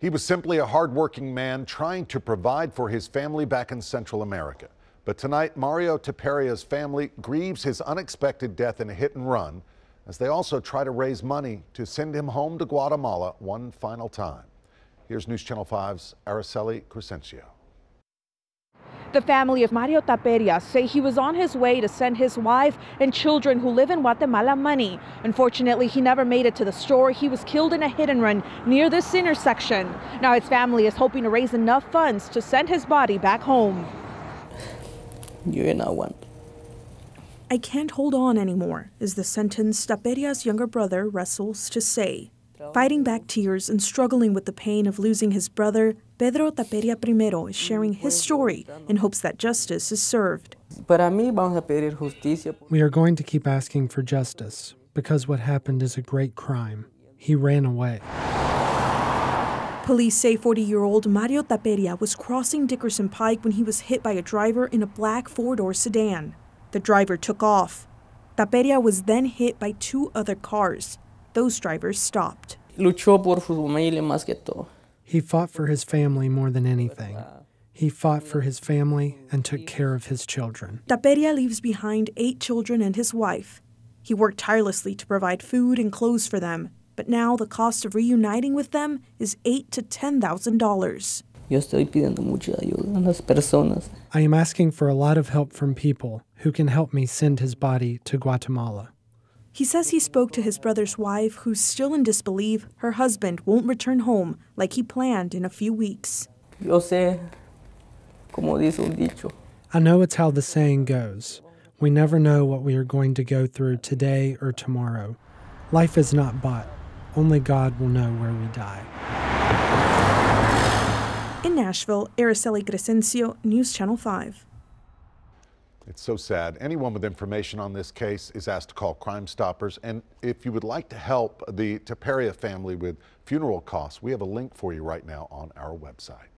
He was simply a hardworking man trying to provide for his family back in Central America. But tonight, Mario Taperia's family grieves his unexpected death in a hit and run as they also try to raise money to send him home to Guatemala one final time. Here's News Channel 5's Araceli Crescencio. The family of Mario Taperia say he was on his way to send his wife and children who live in Guatemala money. Unfortunately, he never made it to the store. He was killed in a hit and run near this intersection. Now his family is hoping to raise enough funds to send his body back home. You're not one. I can't hold on anymore, is the sentence Taperia's younger brother wrestles to say. Fighting back tears and struggling with the pain of losing his brother, Pedro Taperia Primero is sharing his story in hopes that justice is served. We are going to keep asking for justice because what happened is a great crime. He ran away. Police say 40 year old Mario Taperia was crossing Dickerson Pike when he was hit by a driver in a black four door sedan. The driver took off. Taperia was then hit by two other cars. Those drivers stopped. He fought for his family more than anything. He fought for his family and took care of his children. Taperia leaves behind eight children and his wife. He worked tirelessly to provide food and clothes for them, but now the cost of reuniting with them is eight to ten thousand dollars. I am asking for a lot of help from people who can help me send his body to Guatemala. He says he spoke to his brother's wife, who's still in disbelief her husband won't return home like he planned in a few weeks. I know it's how the saying goes. We never know what we are going to go through today or tomorrow. Life is not bought. Only God will know where we die. In Nashville, Araceli Crescencio, News Channel 5. It's so sad. Anyone with information on this case is asked to call Crime Stoppers. And if you would like to help the Taperia family with funeral costs, we have a link for you right now on our website.